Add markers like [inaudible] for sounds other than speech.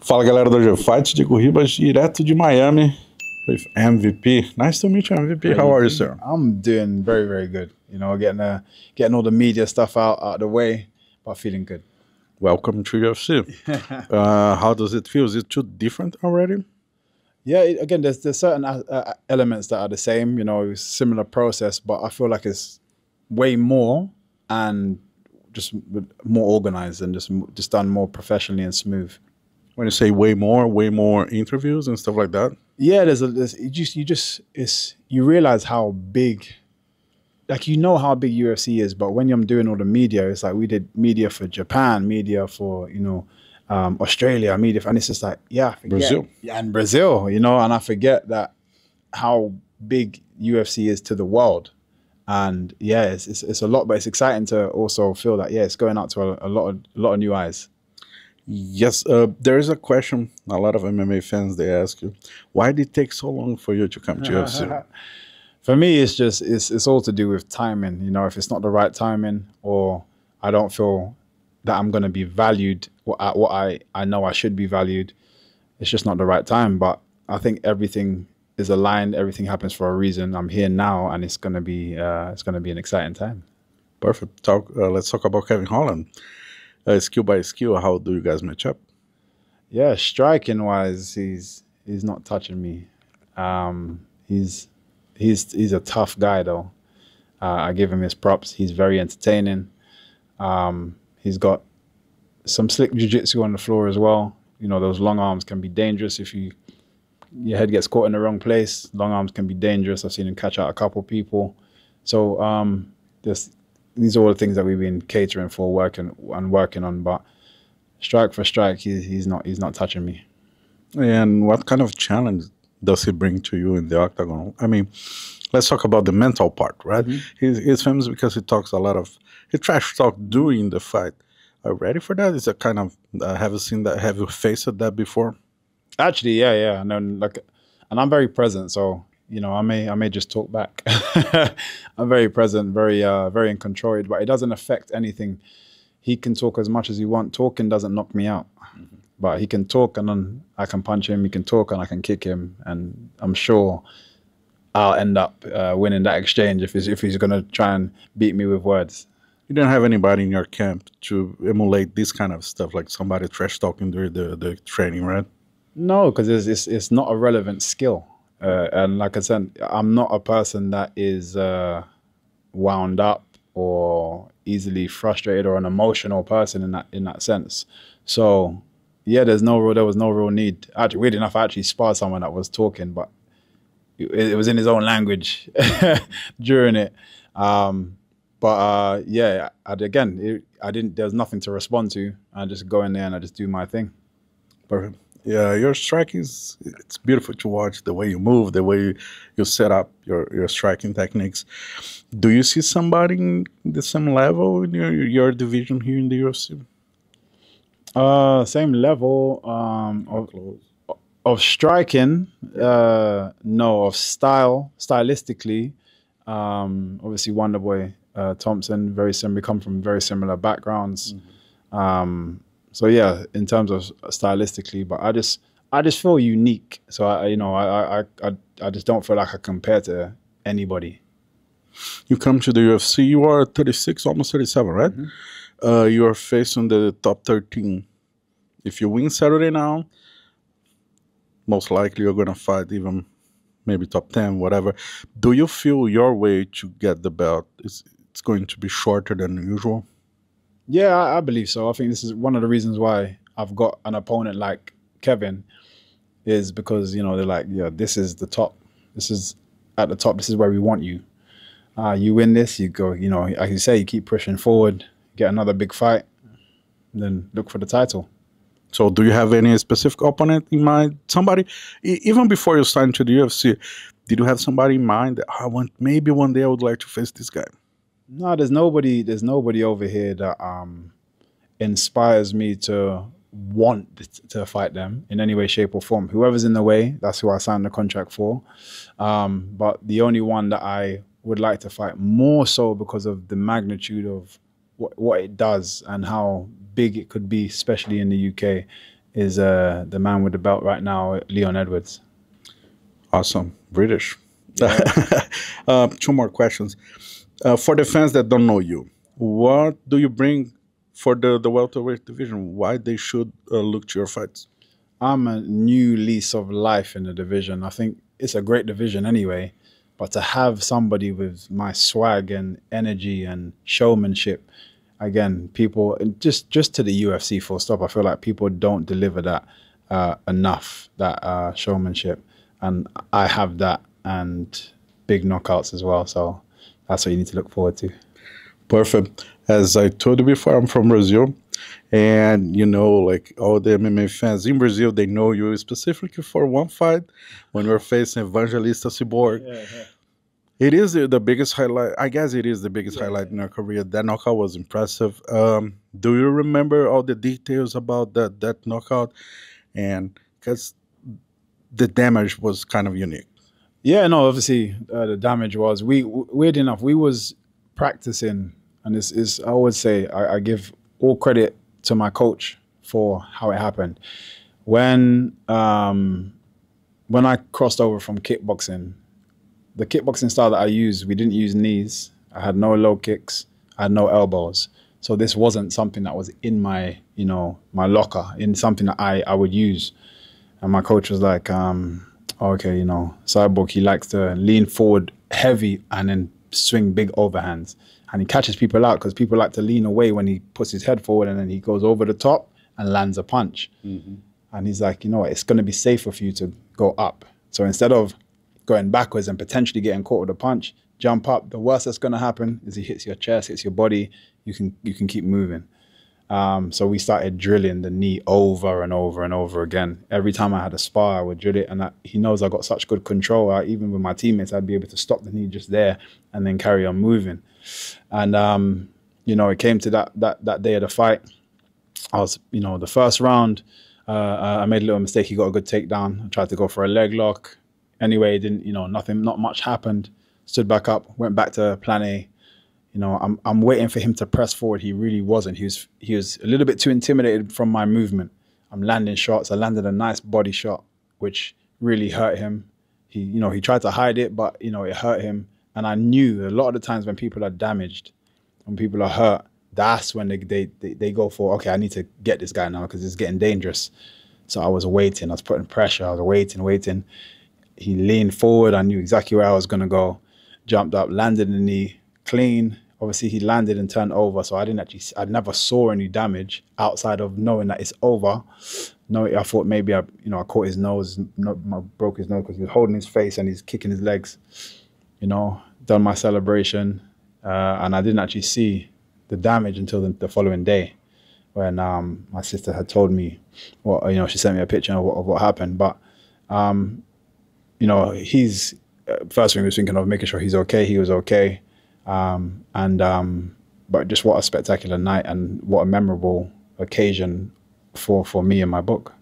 Fala galera do AG Fight, Diego Ribas, direto de Miami, with MVP. Nice to meet you, MVP. How are you, sir? I'm doing very, very good. You know, getting uh, getting all the media stuff out, out of the way, but feeling good. Welcome to UFC. [laughs] uh, how does it feel? Is it too different already? Yeah, it- again, there's there's certain uh, uh, elements that are the same. You know, similar process, but I feel like it's way more and just more organized and just just done more professionally and smooth. When you say way more, way more interviews and stuff like that. Yeah, there's a there's, you just you just it's you realize how big, like you know how big UFC is, but when I'm doing all the media, it's like we did media for Japan, media for you know um, Australia, media, for, and it's just like yeah, I forget. Brazil. yeah, and Brazil, you know, and I forget that how big UFC is to the world. And yeah, it's, it's, it's a lot, but it's exciting to also feel that yeah, it's going out to a, a lot of a lot of new eyes. Yes, uh, there is a question a lot of MMA fans they ask you, why did it take so long for you to come to UFC? [laughs] For me, it's just it's it's all to do with timing. You know, if it's not the right timing, or I don't feel that I'm going to be valued what at what I I know I should be valued, it's just not the right time. But I think everything is aligned. Everything happens for a reason. I'm here now, and it's going to be uh, it's going to be an exciting time. Perfect. Talk. Uh, let's talk about Kevin Holland. Uh, skill by skill, how do you guys match up? Yeah, striking wise, he's he's not touching me. Um, he's he's he's a tough guy though. Uh, I give him his props. He's very entertaining. Um, he's got some slick jiu-jitsu on the floor as well. You know, those long arms can be dangerous if you your head gets caught in the wrong place. Long arms can be dangerous. I've seen him catch out a couple people. So um, this, these are all the things that we've been catering for, working and working on. But strike for strike, he's he's not he's not touching me. And what kind of challenge does he bring to you in the octagon? I mean, let's talk about the mental part, right? He's, he's famous because he talks a lot of he trash talk during the fight. Are you ready for that? Is it kind of uh, have you seen that? Have you faced that before? Actually, yeah, yeah. And then like, and I'm very present, so you know, I may I may just talk back. [laughs] I'm very present, very uh, very in control, but it doesn't affect anything. He can talk as much as he want. Talking doesn't knock me out, but he can talk, and then I can punch him. He can talk, and I can kick him, and I'm sure I'll end up uh, winning that exchange if he's if he's gonna try and beat me with words. You do not have anybody in your camp to emulate this kind of stuff, like somebody trash talking during the, the training, right? No, because it's, it's it's not a relevant skill, uh, and like I said, I'm not a person that is uh, wound up or easily frustrated or an emotional person in that in that sense. So yeah, there's no real, there was no real need. Actually, weird enough, I actually sparred someone that was talking, but it, it was in his own language [laughs] during it. Um, but uh, yeah, I, again, it, I didn't. There was nothing to respond to. I just go in there and I just do my thing. Perfect. Yeah, your striking is it's beautiful to watch the way you move, the way you, set up your, your striking techniques. Do you see somebody in the same level in your your division here in the UFC? Uh, same level um, of, of striking. Uh, no, of style, stylistically. Um, obviously, Wonderboy uh, Thompson, very similar. Come from very similar backgrounds. Um, so yeah, in terms of stylistically, but I just I just feel unique. So I, you know, I I I, I just don't feel like I compare to anybody. You come to the UFC, you are 36, almost 37, right? Uh, you are facing the top 13. If you win Saturday now, most likely you're going to fight even maybe top 10, whatever. Do you feel your way to get the belt is it's going to be shorter than usual? Yeah, I, I believe so. I think this is one of the reasons why I've got an opponent like Kevin, is because you know they're like, yeah, this is the top. This is at the top. This is where we want you. Uh, you win this, you go. You know, like you say, you keep pushing forward, get another big fight, then look for the title. So, do you have any specific opponent in mind? Somebody, even before you signed to the UFC, did you have somebody in mind that I want maybe one day I would like to face this guy? No, there's nobody. There's nobody over here that um inspires me to want to fight them in any way, shape, or form. Whoever's in the way, that's who I signed the contract for. Um, but the only one that I would like to fight more so because of the magnitude of what, what it does and how big it could be, especially in the UK, is uh, the man with the belt right now, Leon Edwards. Awesome, British. [laughs] uh, two more questions. Uh, for the fans that don't know you, what do you bring for the the welterweight division? Why they should uh, look to your fights? I'm a new lease of life in the division. I think it's a great division anyway, but to have somebody with my swag and energy and showmanship, again, people just just to the UFC full stop. I feel like people don't deliver that uh, enough, that uh, showmanship, and I have that and big knockouts as well. So that's what you need to look forward to. Perfect. As I told you before, I'm from Brazil. And you know, like all the MMA fans in Brazil, they know you specifically for one fight when you're facing Evangelista Cyborg. Yeah, yeah. It is the biggest highlight. I guess it is the biggest yeah. highlight in your career. That knockout was impressive. Um, do you remember all the details about that that knockout? And because the damage was kind of unique. Yeah, no, obviously uh, the damage was we weird enough we was practicing, and this is I always say I, I give all credit to my coach for how it happened. When um, when I crossed over from kickboxing, the kickboxing style that I used, we didn't use knees. I had no low kicks. I had no elbows. So this wasn't something that was in my, you know, my locker, in something that I, I would use. And my coach was like, um, okay, you know, Cyborg, he likes to lean forward heavy and then swing big overhands and he catches people out because people like to lean away when he puts his head forward and then he goes over the top and lands a punch. Mm-hmm. And he's like, you know what, it's going to be safer for you to go up. So instead of going backwards and potentially getting caught with a punch, jump up. The worst that's going to happen is he hits your chest, hits your body. You can you can keep moving. Um, so we started drilling the knee over and over and over again. Every time I had a spar, I would drill it, and I, he knows I got such good control. I, even with my teammates, I'd be able to stop the knee just there and then carry on moving. And um, you know, it came to that that that day of the fight. I was, you know, the first round, uh, uh I made a little mistake. He got a good takedown. I tried to go for a leg lock. Anyway, didn't, you know, nothing, not much happened. Stood back up, went back to plan A you know, I'm I'm waiting for him to press forward. He really wasn't. He was he was a little bit too intimidated from my movement. I'm landing shots. I landed a nice body shot, which really hurt him. He, you know, he tried to hide it, but you know, it hurt him. And I knew a lot of the times when people are damaged, when people are hurt, that's when they they they, they go for okay, I need to get this guy now because it's getting dangerous. So I was waiting. I was putting pressure. I was waiting, waiting. He leaned forward. I knew exactly where I was gonna go. Jumped up, landed in the knee, clean, obviously he landed and turned over, so I didn't actually, I never saw any damage outside of knowing that it's over. No, I thought maybe I, you know, I caught his nose, not, broke his nose because he was holding his face and he's kicking his legs. You know, done my celebration, uh, and I didn't actually see the damage until the, the following day, when um, my sister had told me, well, you know, she sent me a picture of what, of what happened. But, um, you know, he's uh, first thing we was thinking of making sure he's okay. He was okay. Um, and um, but just what a spectacular night and what a memorable occasion for for me and my book.